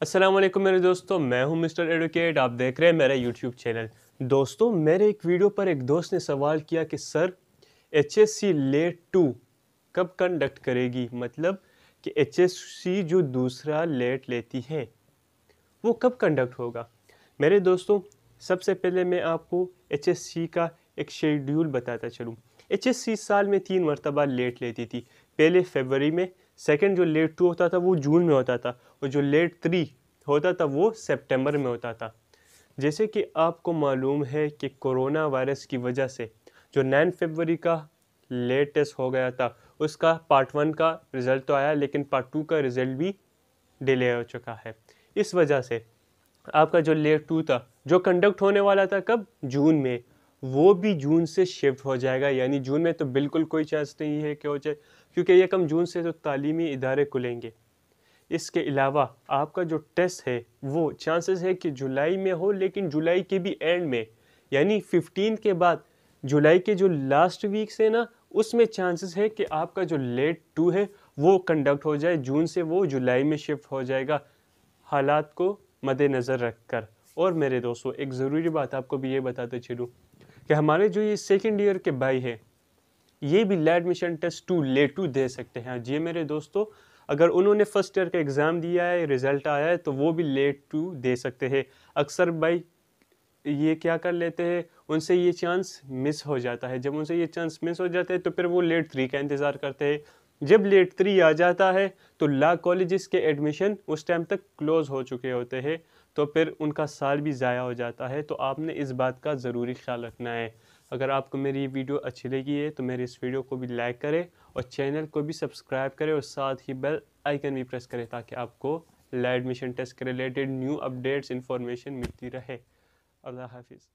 अस्सलाम वालेकुम मेरे दोस्तों, मैं हूँ मिस्टर एडवोकेट, आप देख रहे हैं मेरा यूट्यूब चैनल दोस्तों, मेरे एक वीडियो पर एक दोस्त ने सवाल किया कि, sir H S C LAT two कब कंडक्ट करेगी? मतलब कि एच एस सी जो दूसरा लेट लेती है, वो कब कंडक्ट होगा? मेरे दोस्तों, सबसे पहले मैं आपको एच एस सी का एक शेड्यूल बताता चलूँ। एच एस सी साल में तीन मरतबा लेट लेती थी। पहले फरवरी में सेकंड जो लेट टू होता था वो जून में होता था और जो लेट थ्री होता था वो सितंबर में होता था। जैसे कि आपको मालूम है कि कोरोना वायरस की वजह से जो नाइन फरवरी का लेट टेस्ट हो गया था, उसका पार्ट वन का रिज़ल्ट तो आया, लेकिन पार्ट टू का रिज़ल्ट भी डिले हो चुका है। इस वजह से आपका जो लेट टू था, जो कंडक्ट होने वाला था कब? जून में। वो भी जून से शिफ्ट हो जाएगा। यानी जून में तो बिल्कुल कोई चांस नहीं है कि हो जाए, क्योंकि ये कम जून से तो तालीमी इदारे खुलेंगे। इसके अलावा आपका जो टेस्ट है, वो चांसेस है कि जुलाई में हो, लेकिन जुलाई के भी एंड में। यानी फिफ्टीन के बाद, जुलाई के जो लास्ट वीक से ना, उसमें चांसेस है कि आपका जो लेट टू है, वो कंडक्ट हो जाए। जून से वो जुलाई में शिफ्ट हो जाएगा। हालात को मद्देनज़र रख कर और मेरे दोस्तों, एक ज़रूरी बात आपको भी ये बताते चलूँ कि हमारे जो ये सेकेंड ईयर के भाई है, ये भी एडमिशन टेस्ट टू ले टू दे सकते हैं। जी मेरे दोस्तों, अगर उन्होंने फ़र्स्ट ईयर का एग्ज़ाम दिया है रिज़ल्ट आया है तो वो भी लेट टू दे सकते हैं। अक्सर भाई ये क्या कर लेते हैं, उनसे ये चांस मिस हो जाता है। जब उनसे ये चांस मिस हो जाता है तो फिर वो लेट थ्री का इंतज़ार करते हैं। जब लेट थ्री आ जाता है तो ला कॉलेजेस के एडमिशन उस टाइम तक क्लोज़ हो चुके होते हैं। तो फिर उनका साल भी ज़ाया हो जाता है। तो आपने इस बात का ज़रूरी ख्याल रखना है। अगर आपको मेरी ये वीडियो अच्छी लगी है तो मेरे इस वीडियो को भी लाइक करें और चैनल को भी सब्सक्राइब करें और साथ ही बेल आइकन भी प्रेस करें ताकि आपको ला एडमिशन टेस्ट के रिलेटेड न्यू अपडेट्स इन्फॉर्मेशन मिलती रहे। अल्लाह हाफिज़।